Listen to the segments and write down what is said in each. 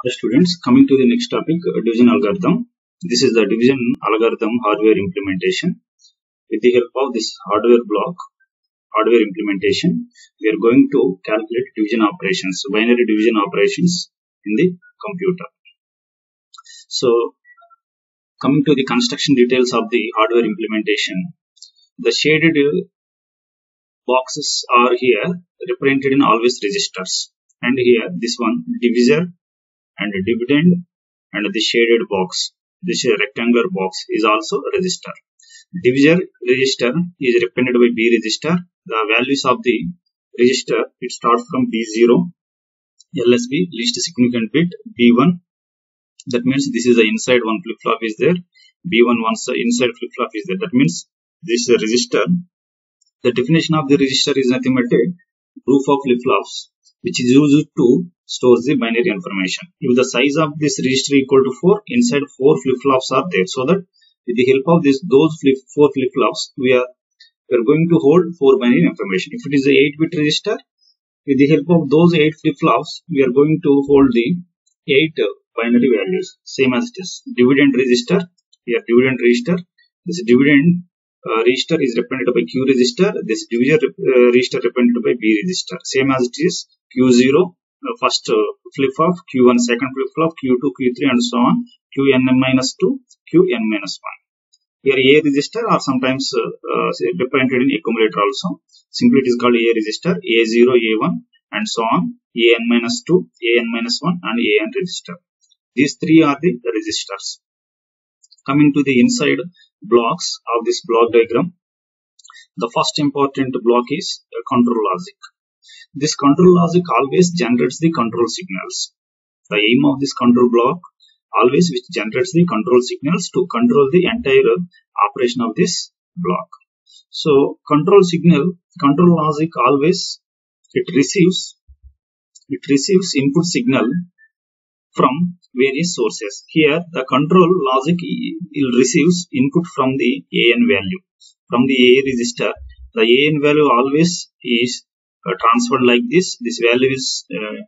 Hi students, coming to the next topic, uh, division algorithm. This is the division algorithm hardware implementation. With the help of this hardware block, hardware implementation, we are going to calculate division operations, binary division operations in the computer. So, coming to the construction details of the hardware implementation, the shaded uh, boxes are here represented in always registers and here this one divisor and dividend and the shaded box this rectangular box is also a register. Divisor register is represented by b register. The values of the register it starts from b0 lsb least significant bit b1 that means this is the inside one flip flop is there. B1 once the inside flip flop is there. That means this is a register. The definition of the register is nothing but a group of flip-flops which is used to store the binary information. If the size of this register equal to 4, inside 4 flip-flops are there. So that with the help of this those flip 4 flip-flops, we are, we are going to hold 4 binary information. If it is a 8-bit register, with the help of those 8 flip-flops, we are going to hold the 8 binary values. Same as it is. Dividend register, here dividend register. This dividend uh, register is represented by Q register. This divisor uh, register represented by B register. Same as it is Q0 uh, first uh, flip flop, Q1 second flip flop, Q2, Q3 and so on. Qn minus 2, Qn minus 1. Here A register or sometimes uh, uh, represented in accumulator also. Simply it is called A register, A0, A1 and so on. An minus 2, An minus 1 and An register. These three are the registers. Coming to the inside blocks of this block diagram. The first important block is control logic. This control logic always generates the control signals. The aim of this control block always which generates the control signals to control the entire operation of this block. So control signal, control logic always it receives it receives input signal from various sources. Here, the control logic will receives input from the AN value. From the A register, the AN value always is uh, transferred like this. This value is uh,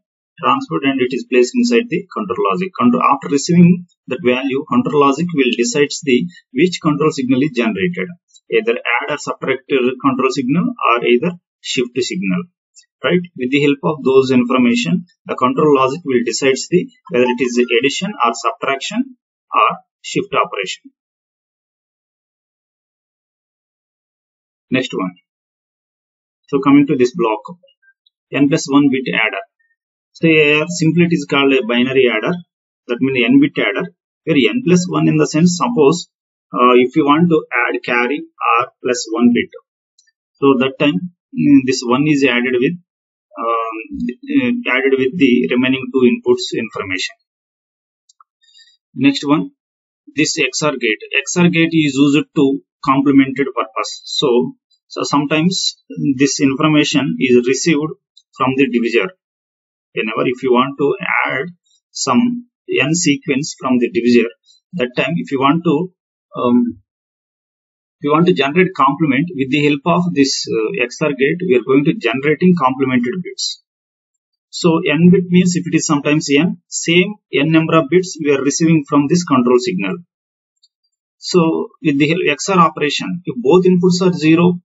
transferred and it is placed inside the control logic. Control, after receiving that value, control logic will decides the which control signal is generated. Either add or subtract control signal or either shift signal right with the help of those information the control logic will decides the whether it is addition or subtraction or shift operation next one so coming to this block n plus 1 bit adder so here simply it is called a binary adder that means n bit adder where n plus 1 in the sense suppose uh, if you want to add carry r plus 1 bit so that time this 1 is added with um, added with the remaining two inputs information. Next one, this XOR gate. XOR gate is used to complemented purpose. So, so sometimes this information is received from the divisor. Whenever if you want to add some n sequence from the divisor, that time if you want to um, we want to generate complement with the help of this uh, XOR gate, we are going to generating complemented bits. So n bit means if it is sometimes n, same n number of bits we are receiving from this control signal. So with the XOR operation, if both inputs are 0,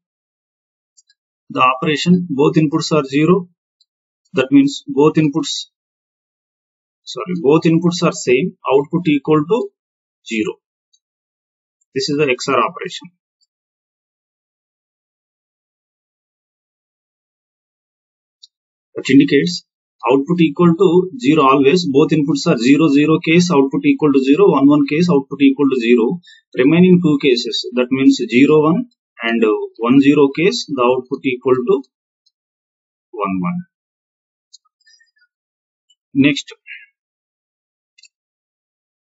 the operation, both inputs are 0, that means both inputs, sorry, both inputs are same, output equal to 0. This is the XOR operation. That indicates output equal to 0 always, both inputs are 0, 0 case, output equal to 0, 1, 1 case, output equal to 0. Remaining two cases, that means 0, 1 and 1, 0 case, the output equal to 1, 1. Next,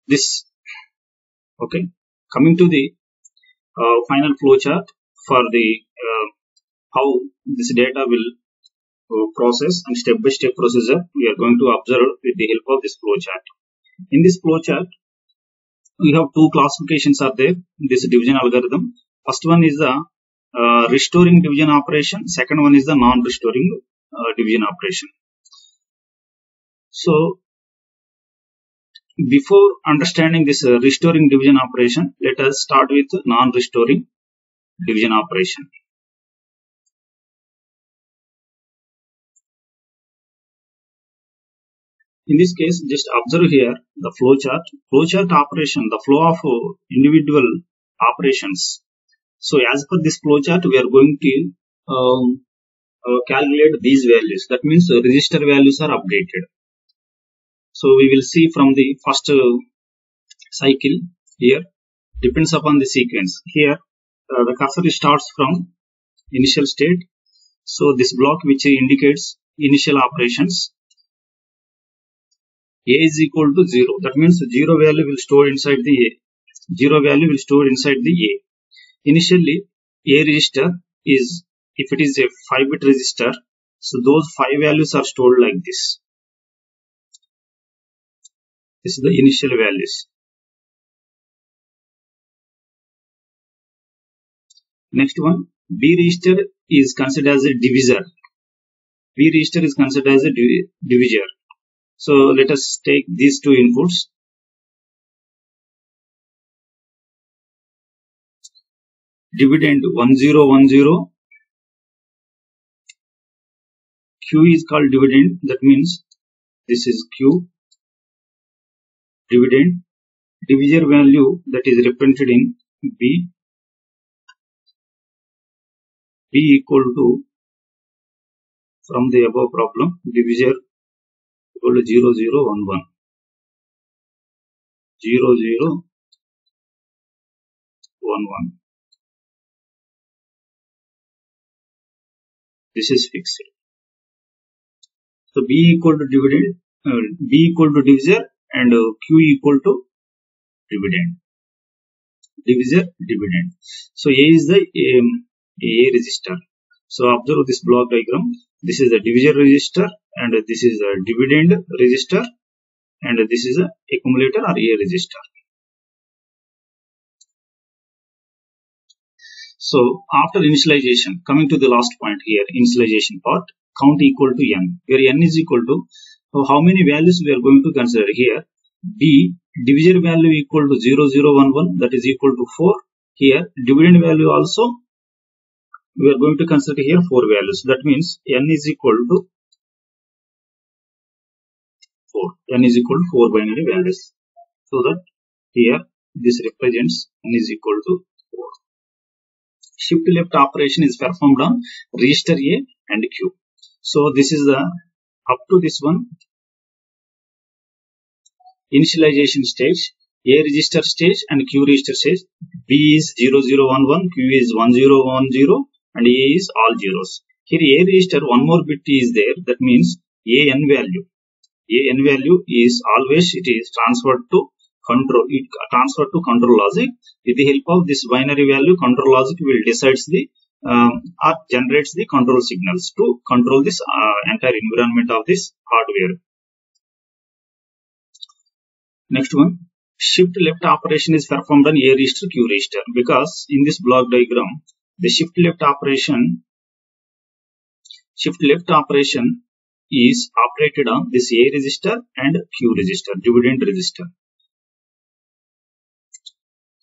this, okay, coming to the uh, final flowchart for the uh, how this data will uh, process and step by step procedure we are going to observe with the help of this flowchart. In this flowchart, we have two classifications are there in this division algorithm. First one is the uh, restoring division operation. Second one is the non-restoring uh, division operation. So before understanding this uh, restoring division operation, let us start with non-restoring division operation. In this case, just observe here the flow chart. Flow chart operation, the flow of uh, individual operations. So as per this flow chart, we are going to um, uh, calculate these values. That means uh, register values are updated. So we will see from the first uh, cycle here depends upon the sequence. Here uh, the cursor starts from initial state. So this block which indicates initial operations a is equal to 0. That means 0 value will store inside the A. 0 value will store inside the A. Initially, A register is, if it is a 5 bit register, so those 5 values are stored like this. This is the initial values. Next one, B register is considered as a divisor. B register is considered as a divisor. So let us take these two inputs. Dividend 1010. Q is called dividend. That means this is Q. Dividend. Divisor value that is represented in B. B equal to from the above problem divisor equal to 0, 0, This is fixed. So B equal to dividend, uh, B equal to divisor and uh, Q equal to dividend. Divisor, dividend. So A is the um, A register. So observe this block diagram. This is the divisor register and this is a dividend register and this is a accumulator or A register. So after initialization, coming to the last point here, initialization part, count equal to n, where n is equal to so how many values we are going to consider here. B, divisor value equal to 0011, that is equal to 4. Here, dividend value also, we are going to consider here 4 values. That means n is equal to 4 n is equal to 4 binary values so that here this represents n is equal to 4 shift left operation is performed on register a and q. So this is the up to this one. Initialization stage a register stage and q register stage. B is 0011 q is 1010 and a is all zeros. Here a register one more bit is there. That means a n value. A n value is always it is transferred to control it transferred to control logic. With the help of this binary value control logic will decides the um, or generates the control signals to control this uh, entire environment of this hardware. Next one. Shift left operation is performed on a register q register. Because in this block diagram the shift left operation shift left operation is operated on this A register and Q register, dividend register.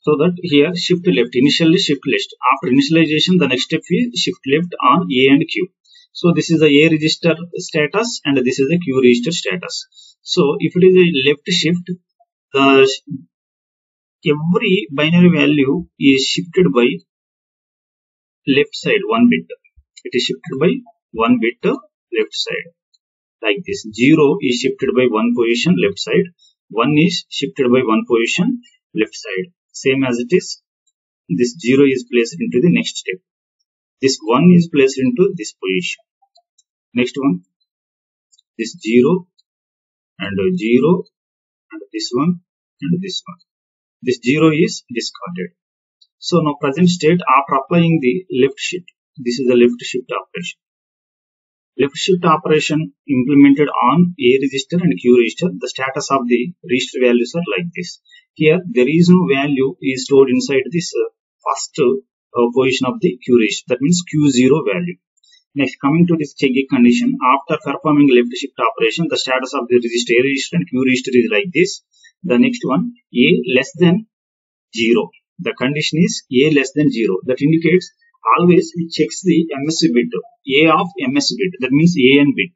So that here shift left, initially shift left. After initialization, the next step is shift left on A and Q. So this is the A register status and this is the Q register status. So if it is a left shift, the every binary value is shifted by left side one bit. It is shifted by one bit left side like this 0 is shifted by one position left side 1 is shifted by one position left side same as it is this 0 is placed into the next step. This 1 is placed into this position. Next one. This 0 and 0 and this one and this one. This 0 is discarded. So now present state after applying the left shift. This is the left shift operation. Left shift operation implemented on A register and Q register, the status of the register values are like this. Here, there is no value is stored inside this uh, first uh, position of the Q register. That means Q0 value. Next, coming to this checking condition, after performing left shift operation, the status of the register A register and Q register is like this. the next one a less than 0 the condition is a less than 0 that indicates always it checks the msb bit a of msb bit that means an bit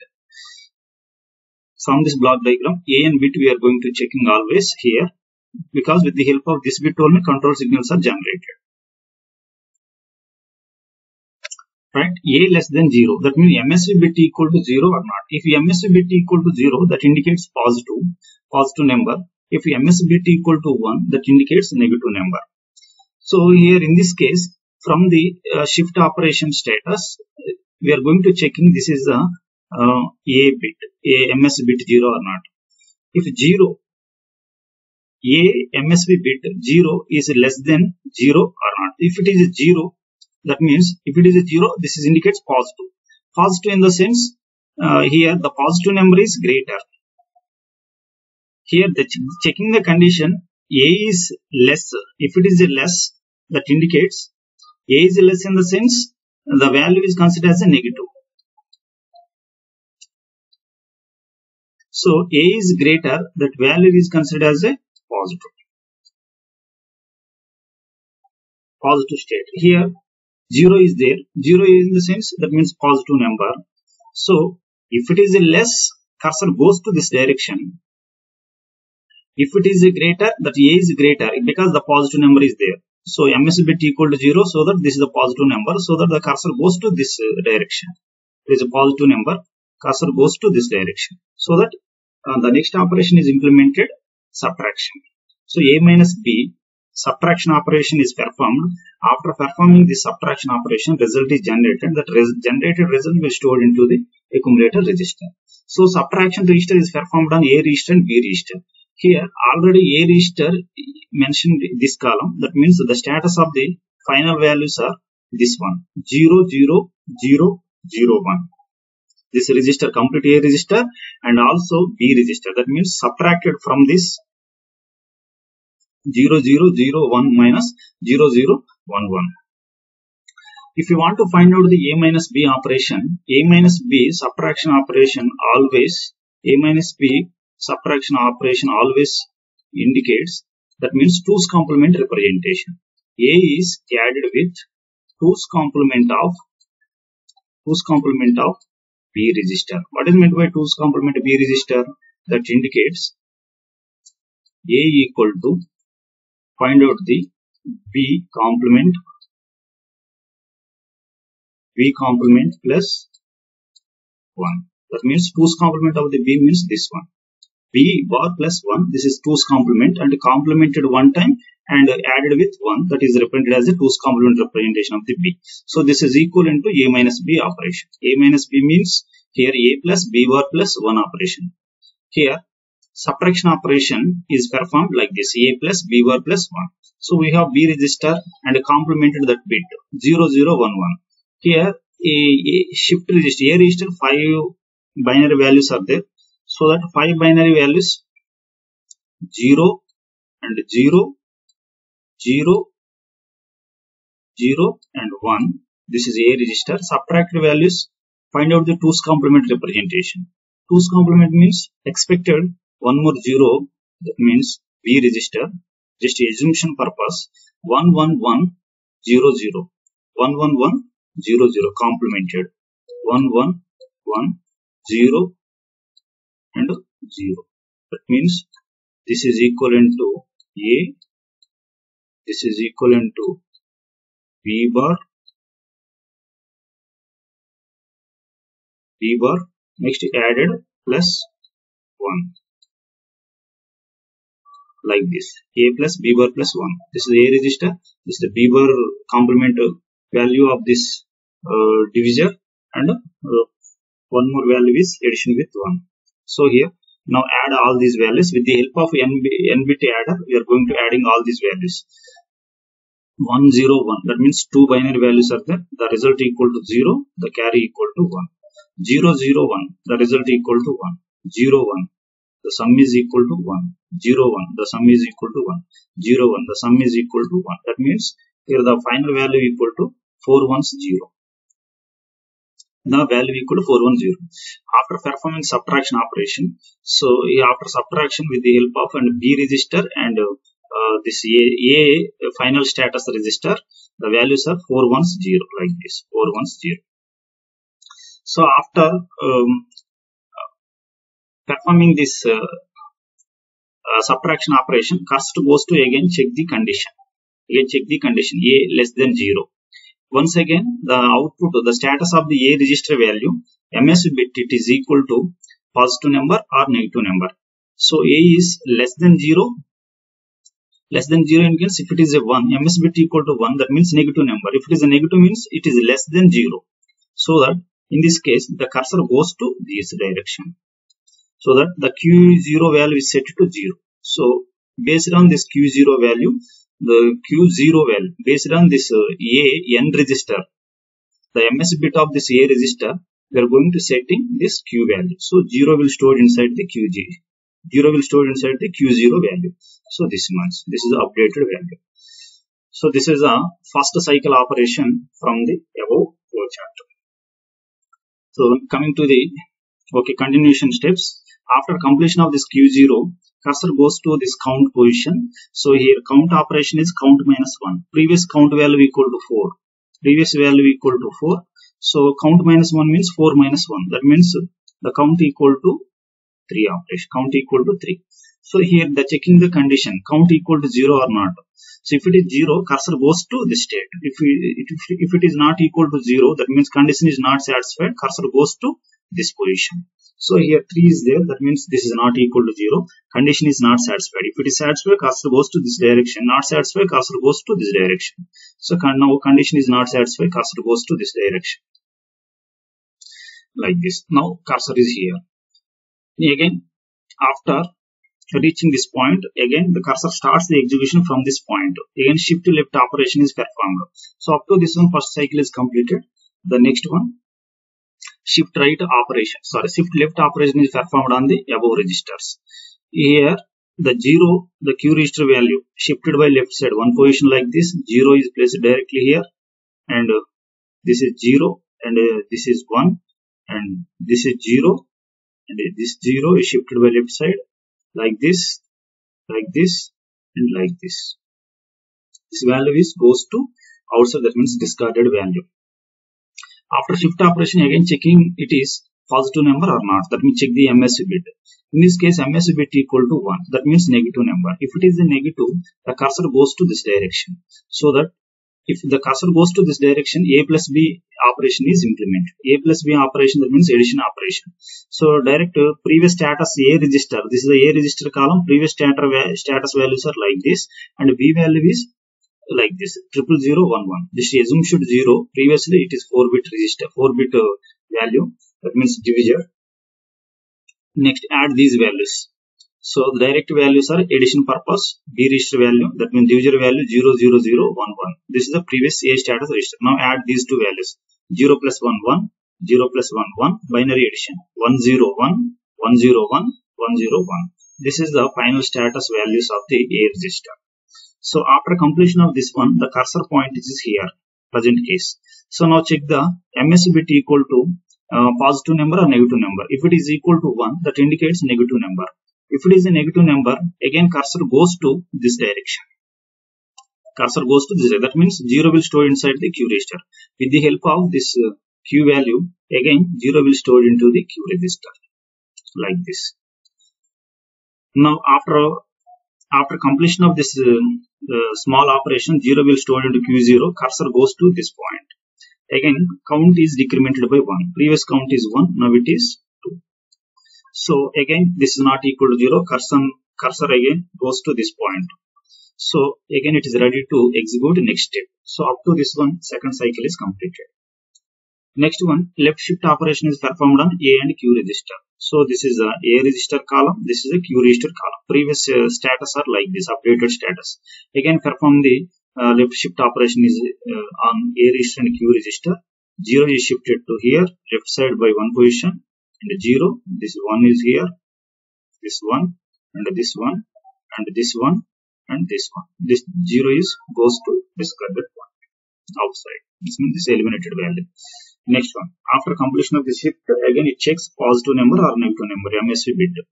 from this block diagram an bit we are going to checking always here because with the help of this bit only control signals are generated. Right? A less than 0 that means msb bit equal to 0 or not. If msb bit equal to 0 that indicates positive positive number. If msb bit equal to 1 that indicates negative number. So here in this case from the uh, shift operation status we are going to checking this is a uh, a bit a ms bit 0 or not. If 0 a msb bit 0 is less than 0 or not. If it is 0 that means if it is a 0 this is indicates positive. Positive in the sense uh, here the positive number is greater. Here the ch checking the condition a is less. If it is a less that indicates a is less in the sense the value is considered as a negative. So a is greater that value is considered as a positive positive state. Here 0 is there. 0 is in the sense that means positive number. So if it is a less cursor goes to this direction. If it is a greater that a is greater because the positive number is there. So ms bit equal to 0 so that this is a positive number so that the cursor goes to this uh, direction. There is a positive number cursor goes to this direction. So that uh, the next operation is implemented subtraction. So a minus b subtraction operation is performed. After performing the subtraction operation result is generated. That res generated result will stored into the accumulator register. So subtraction register is performed on a register and b register. Here already a register mentioned this column. That means the status of the final values are this one. 0 0 0 0 1 this register complete a register and also b register. That means subtracted from this 0 0 0 1 minus 0 0 1 1 if you want to find out the a minus b operation a minus b subtraction operation always a minus b subtraction operation always indicates that means 2's complement representation. A is added with 2's complement of 2's complement of b register. What is meant by 2's complement b register? That indicates a equal to find out the b complement b complement plus 1 that means 2's complement of the b means this one b bar plus 1 this is 2's complement and complemented one time and added with 1 that is represented as the 2's complement representation of the b. So this is equivalent to a minus b operation. A minus b means here a plus b bar plus 1 operation. Here subtraction operation is performed like this. A plus b bar plus 1 so we have b register and complemented that bit. 0011 here a, a shift register. A register five binary values are there so that five binary values 0 and 0 0 0 and 1 this is a register. Subtract values find out the 2's complement representation. 2's complement means expected one more 0 that means b register. Just assumption purpose 111 0 0 111 0 0 complemented. 111 0 and 0 that means this is equivalent to a this is equivalent to b bar b bar next added plus 1 like this. A plus b bar plus 1 this is a register. This is the b bar complement value of this uh, divisor. And uh, one more value is addition with 1 so here now add all these values. With the help of n, n bit adder we are going to adding all these values. 101 that means two binary values are there. The result equal to 0 the carry equal to 1 0 0 1 the result equal to 1 0 1 the sum is equal to 1 0 1 the sum is equal to 1 0 1 the sum is equal to 1 that means here the final value equal to 4 ones 0 the value equal to 410 after performing subtraction operation so after subtraction with the help of and b register and uh, this a, a final status register the values are 410 like this 410 so after um, performing this uh, uh, subtraction operation cost goes to again check the condition. Again check the condition a less than 0 once again the output the status of the a register value ms bit it is equal to positive number or negative number. So a is less than 0 less than 0 indicates if it is a 1 ms bit equal to 1 that means negative number. If it is a negative means it is less than 0 so that in this case the cursor goes to this direction. So that the q0 value is set to 0 so based on this q0 value the q0 value based on this uh, a n register the ms bit of this a register we are going to setting this q value. So 0 will store inside the qg 0 will store inside the q0 value. So this much. This is the updated value. So this is a first cycle operation from the above flowchart so coming to the okay continuation steps. After completion of this q0 cursor goes to this count position. So here count operation is count minus 1 previous count value equal to 4 previous value equal to 4 so count minus 1 means 4 minus 1 that means the count equal to 3 operation count equal to 3 so here the checking the condition count equal to 0 or not. So if it is 0 cursor goes to this state. If, if it is not equal to 0 that means condition is not satisfied cursor goes to this position so hmm. here 3 is there. That means this is not equal to 0 condition is not satisfied. If it is satisfied cursor goes to this direction. Not satisfied cursor goes to this direction. So now condition is not satisfied cursor goes to this direction. Like this. Now cursor is here. Again after reaching this point again the cursor starts the execution from this point. Again shift to left operation is performed. So up to this one first cycle is completed. The next one shift right operation. Sorry shift left operation is performed on the above registers. Here the zero the q register value shifted by left side. One position like this zero is placed directly here and uh, this is zero and uh, this is one and this is zero and this zero is shifted by left side. Like this like this and like this. This value is goes to outside that means discarded value after shift operation again checking it is positive number or not. That means check the ms bit. In this case ms bit equal to 1 that means negative number. If it is a negative the cursor goes to this direction. So that if the cursor goes to this direction a plus b operation is implemented. A plus b operation that means addition operation. So direct uh, previous status a register. This is the a register column. Previous status values are like this. And b value is like this triple zero one one. This assume should zero. Previously it is 4 bit register 4 bit uh, value. That means divisor. Next add these values. So the direct values are addition purpose b register value. That means divisor value 0 0 0 1 1 this is the previous a status register. Now add these two values. 0 plus 1 1 0 plus 1 1 binary addition. 1 0 1 1 0 1 1 0 1 this is the final status values of the a register so after completion of this one, the cursor point is here, present case. So now check the MS bit equal to uh, positive number or negative number. If it is equal to 1, that indicates negative number. If it is a negative number, again cursor goes to this direction. Cursor goes to this direction. That means 0 will store inside the Q register. With the help of this uh, Q value, again 0 will store into the Q register. Like this. Now after after completion of this uh, uh, small operation 0 will store into q0 cursor goes to this point. Again count is decremented by 1 previous count is 1 now it is 2 so again this is not equal to 0 cursor cursor again goes to this point. So again it is ready to execute next step. So up to this one second cycle is completed next one left shift operation is performed on a and q register so this is a A register column. This is a Q register column. Previous uh, status are like this, updated status. Again, perform the uh, left shift operation is uh, on A register and Q register. 0 is shifted to here, left side by one position. And 0, this 1 is here, this 1, and this 1, and this 1, and this 1. This 0 is goes to this discarded point outside. This means this eliminated value. Next one, after completion of the shift, again it checks positive number or negative number, MSB bit.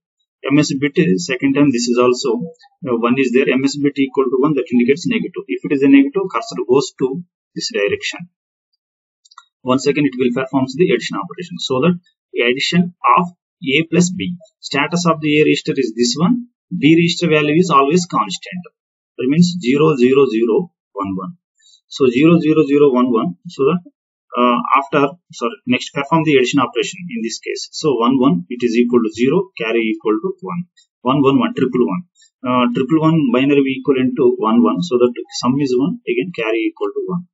MSB bit is second time this is also uh, one is there, MSB bit equal to 1 that indicates negative. If it is a negative, cursor goes to this direction. Once again it will perform the addition operation. So that addition of A plus B. Status of the A register is this one, B register value is always constant. That means 0, 0, 0, 1, 1. So 0, 0, 0, 1, 1. So that uh, after sorry next perform the addition operation in this case. So 1 1 it is equal to 0 carry equal to 1 1 1 1 triple 1 uh, triple 1 binary equivalent to 1 1 so that sum is 1 again carry equal to 1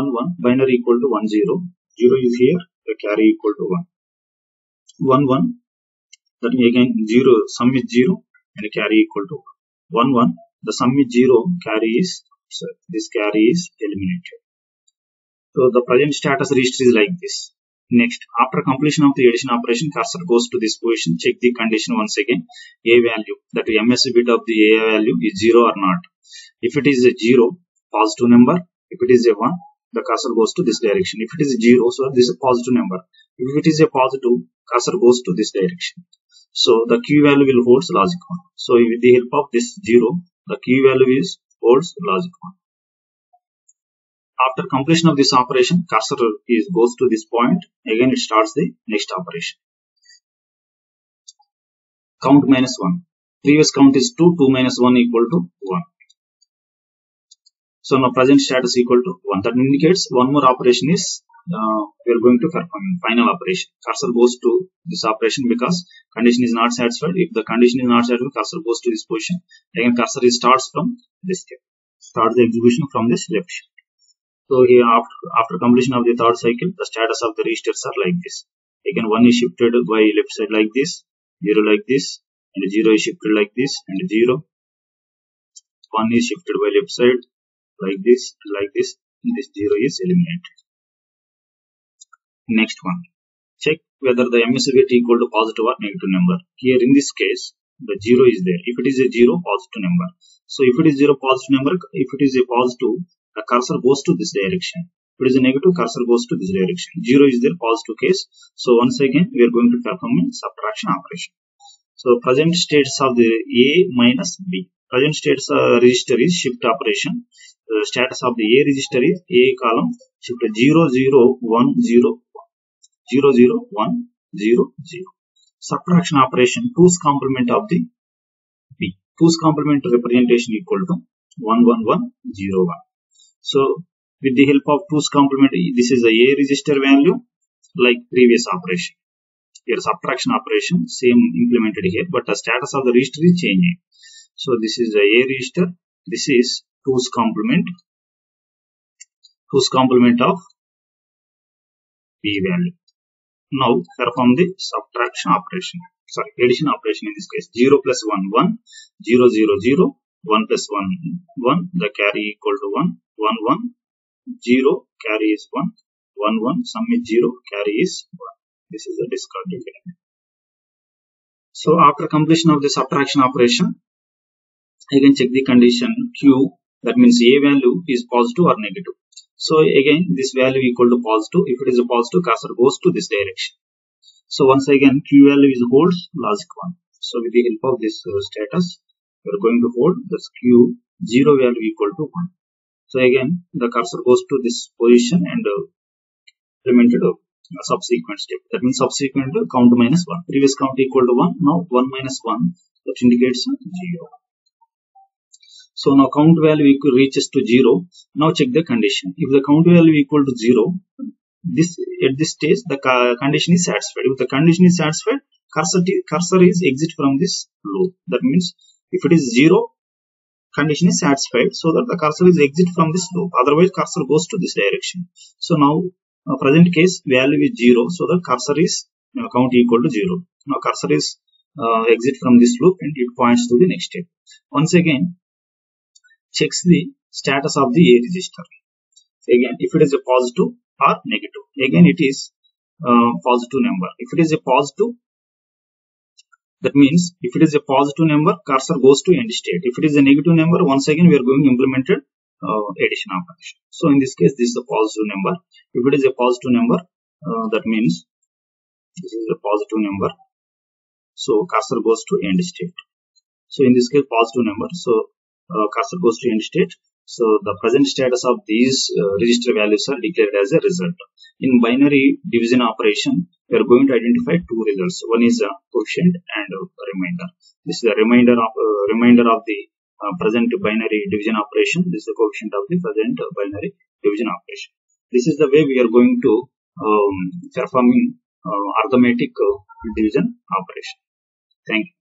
1 1 binary equal to 1 0 0 is here the carry equal to 1 1 1 that means again 0 sum is 0 and carry equal to 1 1 the sum is 0 carry is so this carry is eliminated so the present status register is like this. Next, after completion of the addition operation, cursor goes to this position, check the condition once again, A value, that MSB bit of the A value is 0 or not. If it is a 0, positive number. If it is a 1, the cursor goes to this direction. If it is 0, so this is a positive number. If it is a positive, cursor goes to this direction. So the Q value will holds logic 1. So with the help of this 0, the Q value is holds logic 1. After completion of this operation, cursor is goes to this point. Again, it starts the next operation. Count minus 1. Previous count is 2. 2 minus 1 equal to 1. So now present status equal to 1. That indicates one more operation is uh, we are going to perform final operation. Cursor goes to this operation because condition is not satisfied. If the condition is not satisfied, cursor goes to this position. Again, cursor starts from this step. Start the execution from this left. So here after, after completion of the third cycle, the status of the registers are like this. Again, 1 is shifted by left side like this, 0 like this, and 0 is shifted like this, and 0. 1 is shifted by left side like this, like this, and this 0 is eliminated. Next one. Check whether the MSB bit equal to positive or negative number. Here in this case, the 0 is there. If it is a 0, positive number. So if it is 0 positive number, if it is a positive, the cursor goes to this direction. If it is a negative, cursor goes to this direction. 0 is their positive case. So once again, we are going to perform a subtraction operation. So present states of the A minus B. Present states uh, register is shift operation. The status of the A register is A column shift 0, 0, 1, 0, 0, 0, 1, 0, 0. Subtraction operation 2's complement of the B. 2's complement representation equal to 1, 1, 1, 0, 1. So with the help of 2's complement, this is the A register value like previous operation. Here subtraction operation, same implemented here, but the status of the register is changing. So this is the A register, this is 2's complement, 2's complement of B value. Now perform the subtraction operation, sorry, addition operation in this case, 0 plus 1, 1, 0, 0, 0, 1 plus 1, 1, the carry equal to 1, 1 1 0 carry is 1 1 1 sum is 0 carry is 1 this is the discarded element so after completion of the subtraction operation again check the condition q. That means a value is positive or negative. So again this value equal to positive. If it is a positive cursor goes to this direction. So once again q value is holds logic 1 so with the help of this uh, status we are going to hold this q 0 value equal to 1 so again, the cursor goes to this position and uh, implemented a, uh, a subsequent step. That means subsequent uh, count minus 1. Previous count equal to 1. Now 1 minus 1 that indicates uh, 0. So now count value reaches to 0. Now check the condition. If the count value equal to 0, this at this stage the condition is satisfied. If the condition is satisfied, cursor, cursor is exit from this loop. That means if it is 0, condition is satisfied so that the cursor is exit from this loop. Otherwise cursor goes to this direction. So now uh, present case value is 0 so the cursor is uh, count equal to 0 now cursor is uh, exit from this loop and it points to the next step. Once again checks the status of the A register. Again if it is a positive or negative. Again it is uh, positive number. If it is a positive that means if it is a positive number, cursor goes to end state. If it is a negative number, once again we are going to implement uh, addition operation. So in this case, this is a positive number. If it is a positive number, uh, that means this is a positive number so cursor goes to end state so in this case positive number so uh, cursor goes to end state so the present status of these uh, register values are declared as a result. In binary division operation we are going to identify two results. One is a quotient and a remainder. This is the remainder of uh, remainder of the uh, present binary division operation. This is the coefficient of the present binary division operation. This is the way we are going to um, performing uh, arithmetic uh, division operation. Thank you